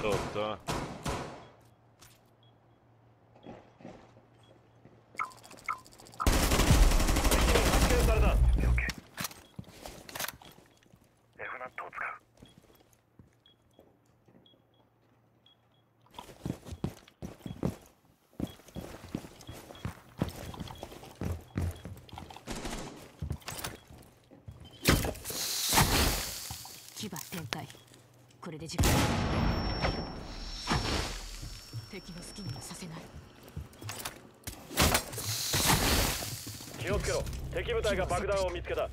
Sotto. F ナットを使う。これで時間敵の好きにはさせない。気をつけろ。敵部隊が爆弾を見つけた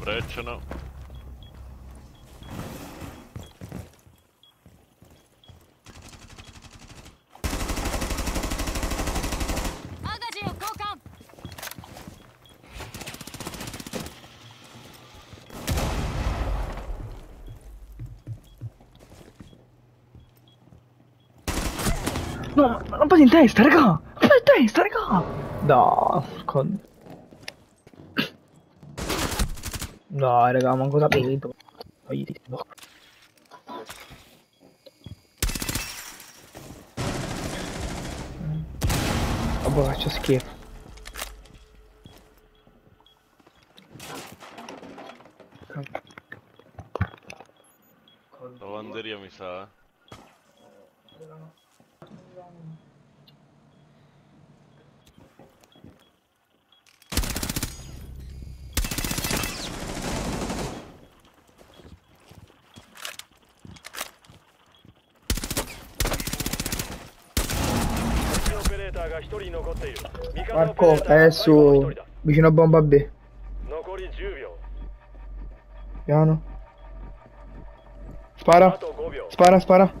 Brecciano. マ No, ma non passa in testa, raga! Non passa in testa, raga! No, con... No, raga, manco sapevo. Poi ti no. Vabbè, faccio schifo. Marco è su vicino a bomba B. Piano. Spara. Spara spara.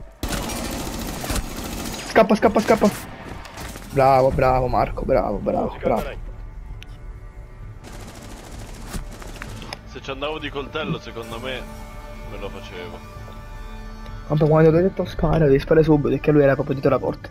Scappa scappa scappa. Bravo bravo Marco bravo bravo bravo. se ci andavo di coltello secondo me me lo facevo. Vabbè, quando ti ho detto Scara devi sparare subito perché lui era proprio dietro la porta.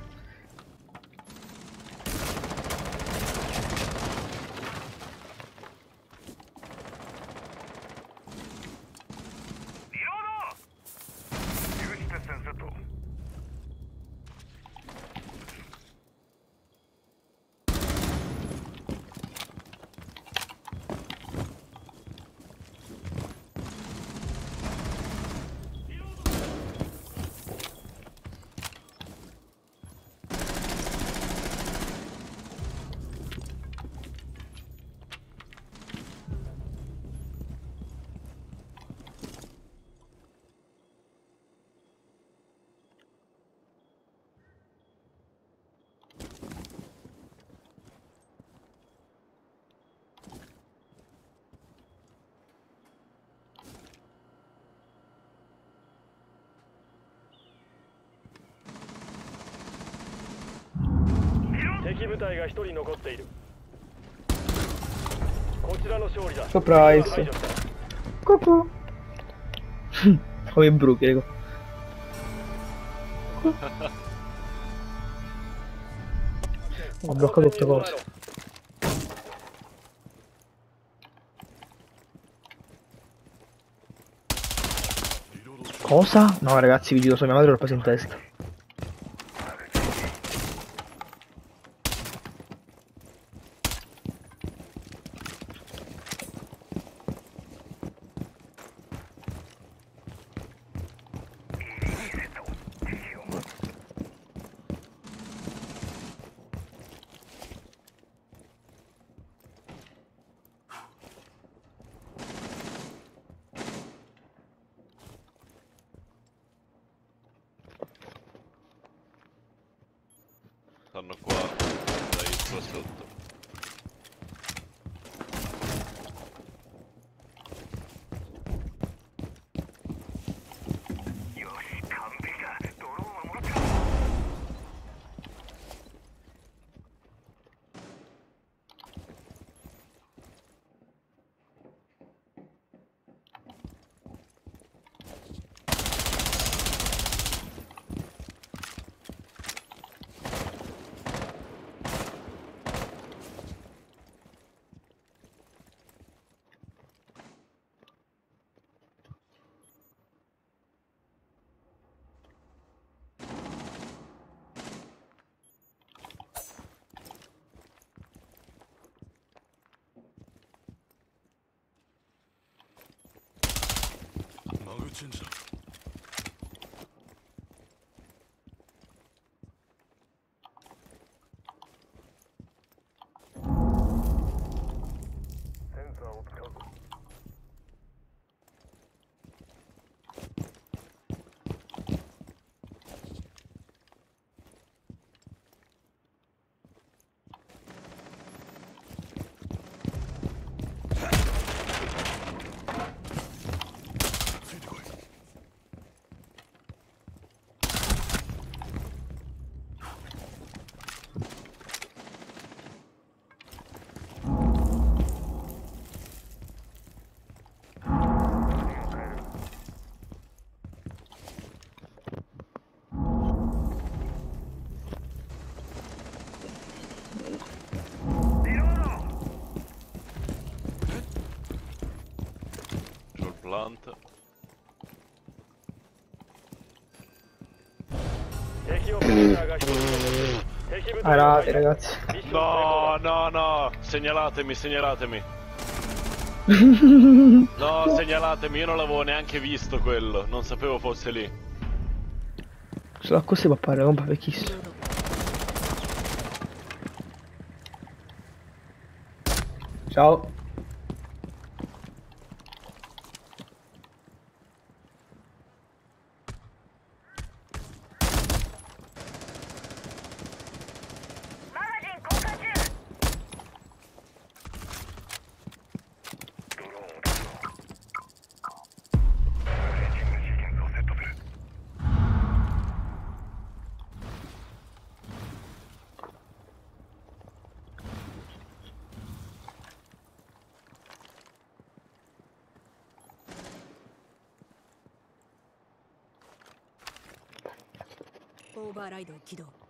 敵部隊が1人残っている」こちらの勝利だ Surprise. 敵は排除した Cucù. Come bruchi, dico. Ho bloccato tutte cose. Cosa? No ragazzi, vi giuro, sua mia madre l'ho preso in testa. Stanno qua, dai, qua sotto. Attention zone. Hunt. Arate ragazzi. No, no, no, segnalatemi, segnalatemi. no, segnalatemi, io non l'avevo neanche visto quello, non sapevo fosse lì. Sulla cosa va a fare, rompa vecchissimo. Ciao. オーバーライドを起動。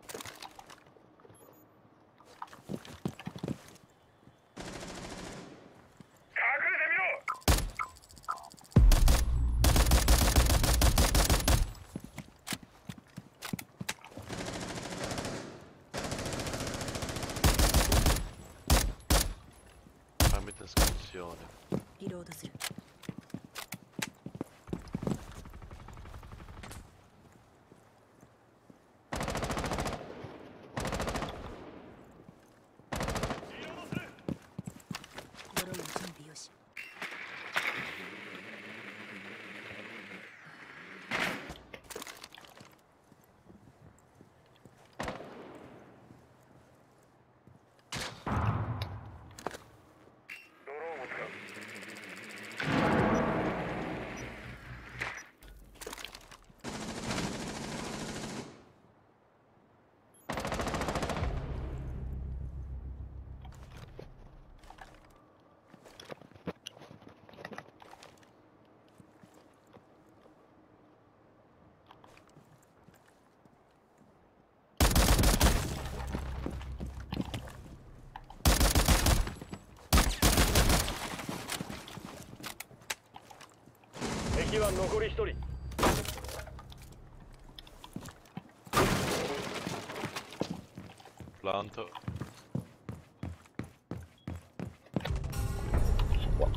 敵は残り一人 Plant.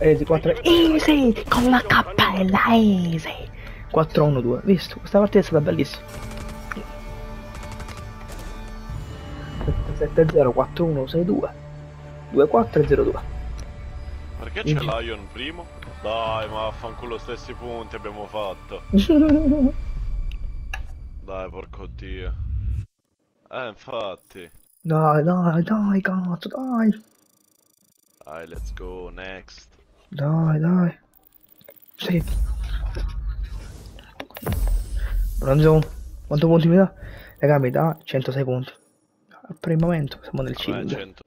Easy 4 Easy con la cappella Easy 4-1-2 Visto? Questa partita è stata bellissima 7-0 4-1 6-2 2-4 e 0-2 Perché c'è Lion primo? Dai, ma vaffanculo stessi punti abbiamo fatto. Dai, porco dio. Eh, infatti. Dai dai dai cazzo dai Dai, let's go, next. Dai dai Sì Bronzo Quanto punti mi dà? Raga mi dà 106 punti Per il momento siamo nel Vabbè, 5 100.